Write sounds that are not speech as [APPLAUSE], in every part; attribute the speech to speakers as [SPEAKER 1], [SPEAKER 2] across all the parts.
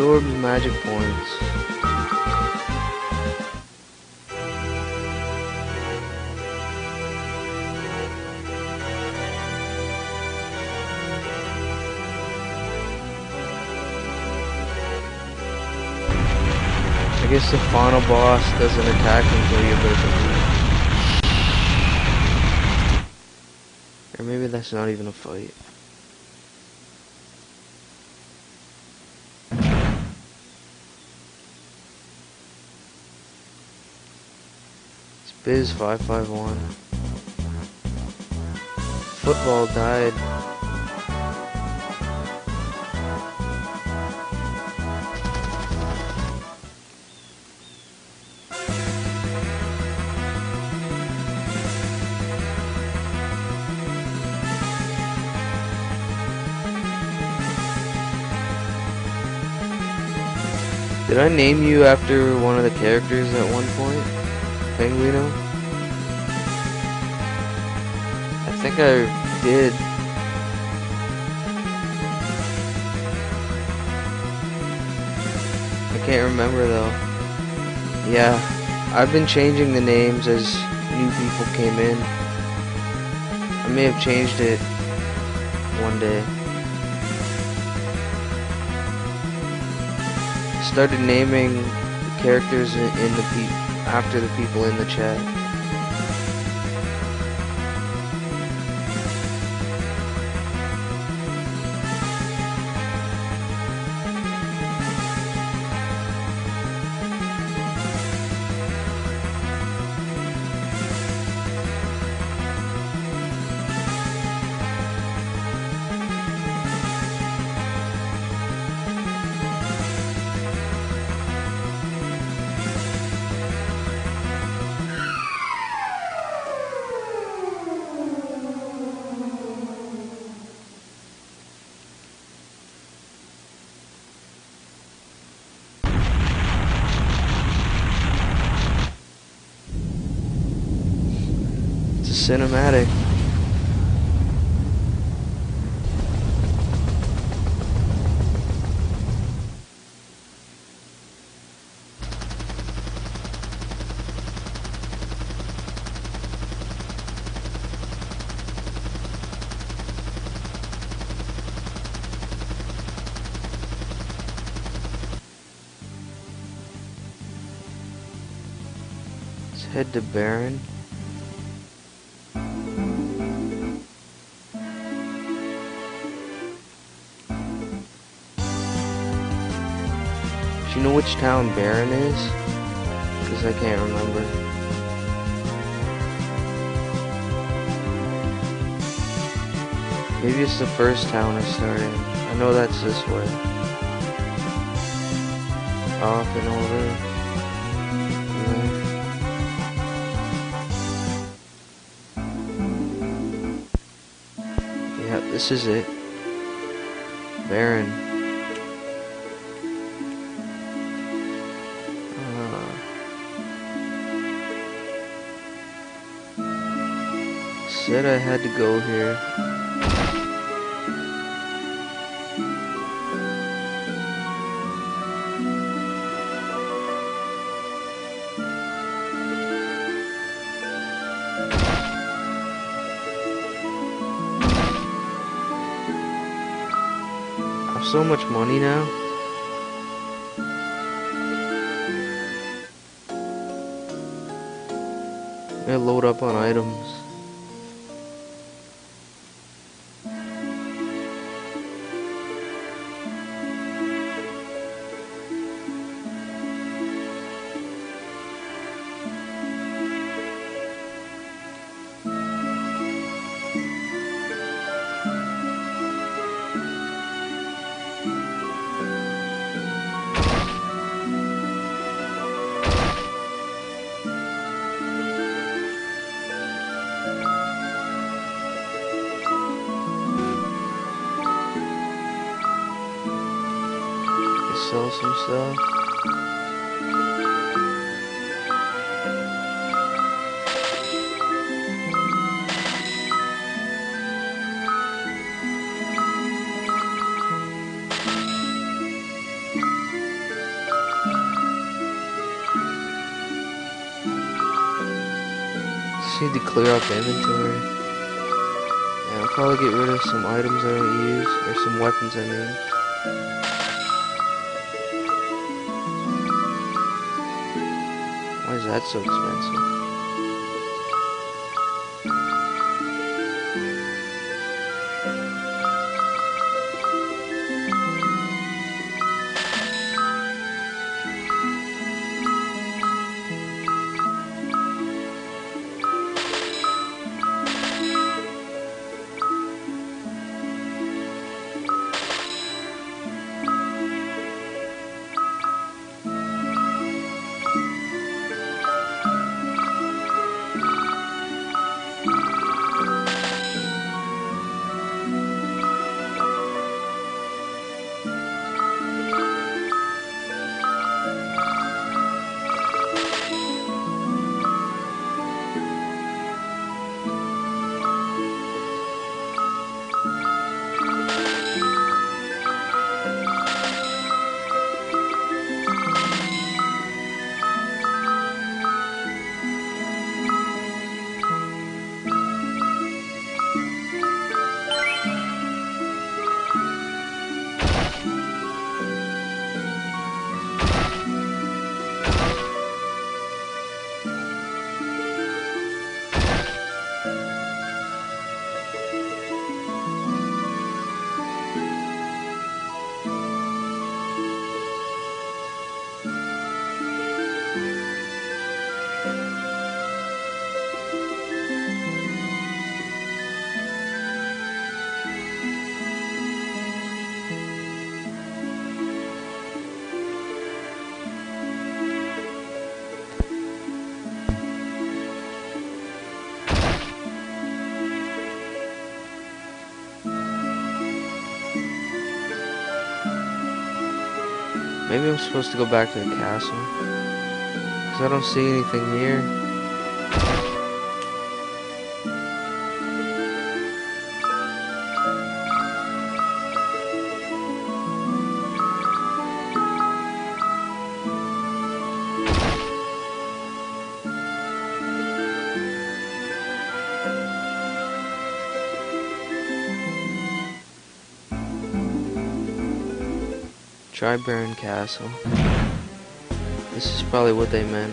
[SPEAKER 1] absorbs magic points. I guess the final boss doesn't attack until you break a Or maybe that's not even a fight. Biz 551. Football died. Did I name you after one of the characters at one point? I think I did. I can't remember though. Yeah, I've been changing the names as new people came in. I may have changed it one day. Started naming the characters in, the pe after the people in the chat. Cinematic. Let's head to Baron. Do you know which town Baron is? Because I can't remember. Maybe it's the first town I started. I know that's this way. Off and over. Yeah, this is it. Baron. Said I had to go here. I have so much money now. I load up on items. some stuff. Need to clear out the inventory. Yeah, I'll probably get rid of some items I don't use, or some weapons I mean. Why is that so expensive? Maybe I'm supposed to go back to the castle. Because I don't see anything here. Dryburn Castle. This is probably what they meant.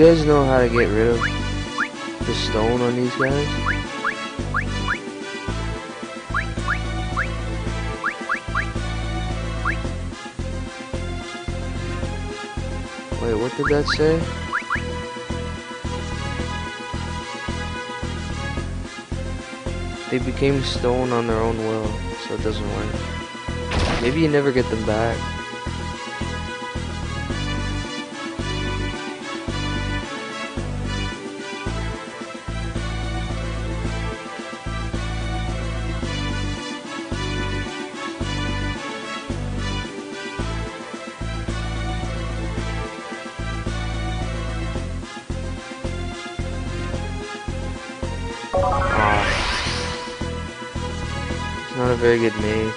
[SPEAKER 1] You guys know how to get rid of the stone on these guys? Wait, what did that say? They became stone on their own will, so it doesn't work. Maybe you never get them back. He's not a very good mage.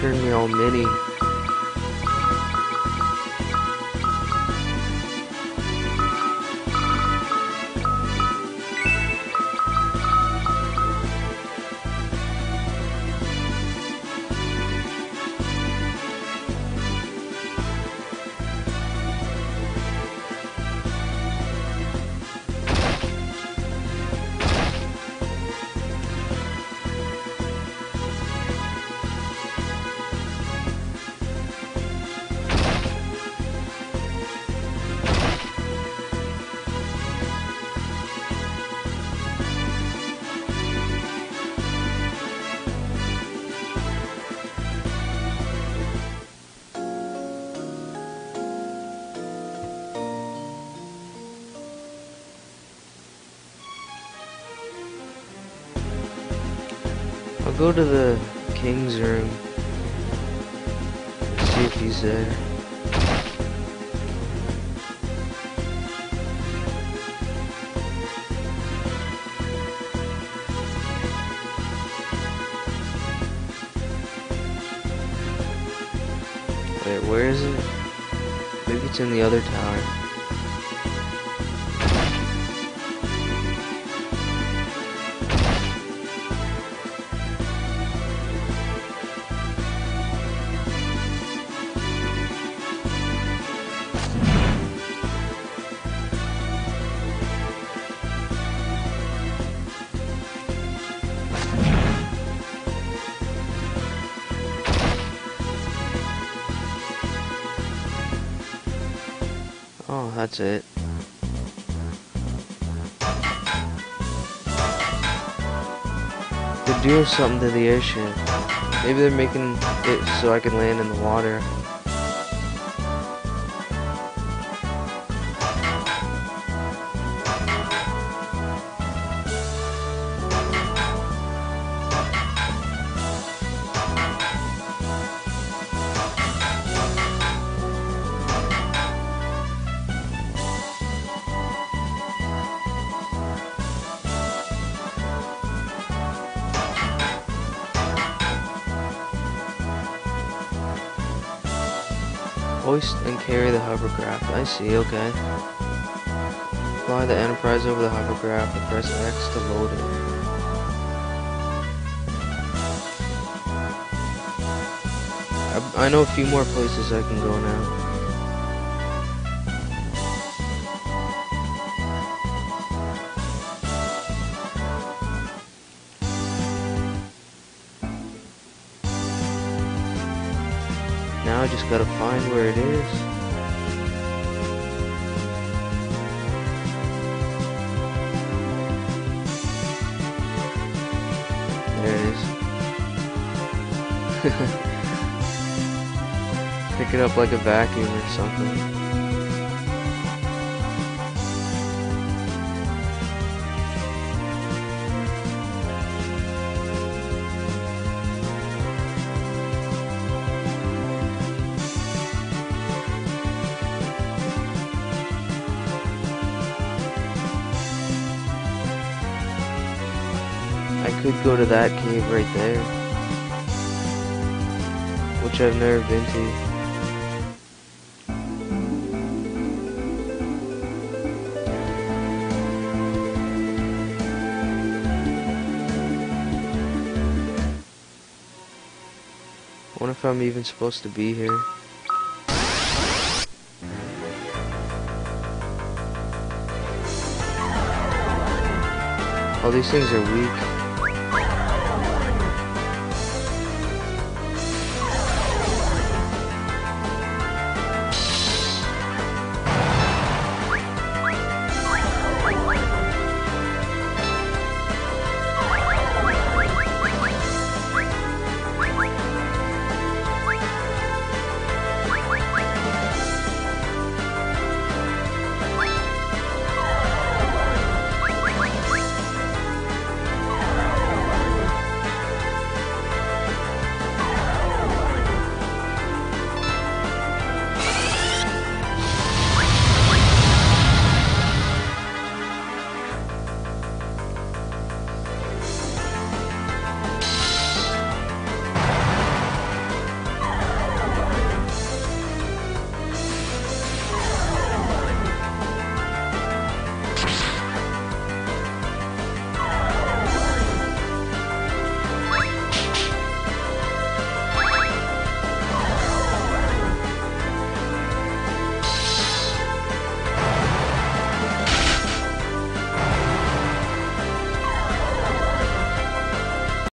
[SPEAKER 1] Turned me all mini. Go to the king's room. See if he's there. Wait, where is it? Maybe it's in the other tower. That's it. They're doing something to the airship. Maybe they're making it so I can land in the water. Hoist and carry the hovercraft. I see, okay. Fly the Enterprise over the hovercraft and press X to load it. I, I know a few more places I can go now. Gotta find where it is. There it is. [LAUGHS] Pick it up like a vacuum or something. Could go to that cave right there. Which I've never been to. Wonder if I'm even supposed to be here. All these things are weak.